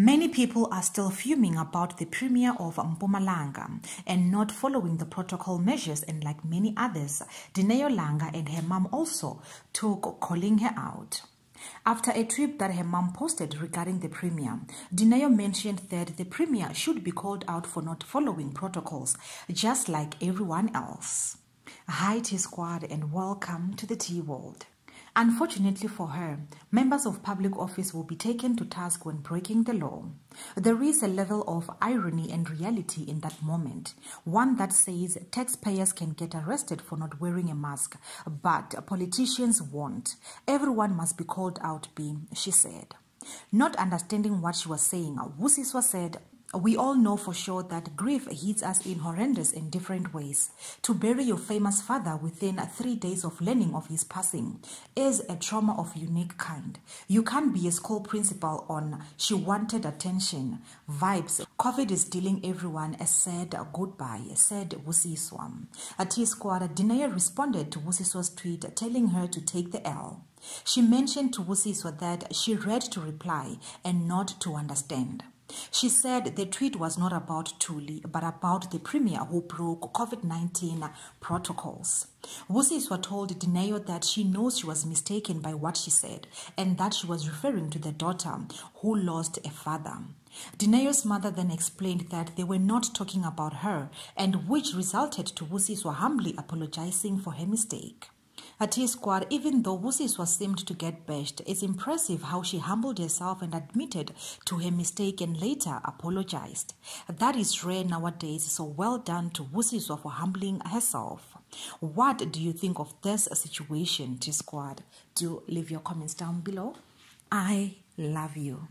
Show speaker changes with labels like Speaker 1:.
Speaker 1: Many people are still fuming about the premier of Mpumalanga and not following the protocol measures and like many others, Dineo Langa and her mom also took calling her out. After a tweet that her mom posted regarding the premier, Dineo mentioned that the premier should be called out for not following protocols, just like everyone else. Hi Tea Squad and welcome to the Tea World. Unfortunately for her, members of public office will be taken to task when breaking the law. There is a level of irony and reality in that moment, one that says taxpayers can get arrested for not wearing a mask, but politicians won't. Everyone must be called out, B, she said. Not understanding what she was saying, Busiswa said, we all know for sure that grief hits us in horrendous and different ways. To bury your famous father within three days of learning of his passing is a trauma of unique kind. You can't be a school principal on she wanted attention, vibes. COVID is dealing everyone a sad goodbye, said Busiswa. At his squad, Dineo responded to Busiswa's tweet telling her to take the L. She mentioned to Busiswa that she read to reply and not to understand. She said the tweet was not about Thuli, but about the premier who broke COVID 19 protocols. Busiswa told Dineo that she knows she was mistaken by what she said and that she was referring to the daughter who lost a father. Dineo's mother then explained that they were not talking about her and which resulted to Busiswa humbly apologizing for her mistake. At his squad, even though Busiswa seemed to get bashed, it's impressive how she humbled herself and admitted to her mistake and later apologized. That is rare nowadays, so well done to Busiswa for humbling herself. What do you think of this situation, Tea Squad? Do leave your comments down below. I love you.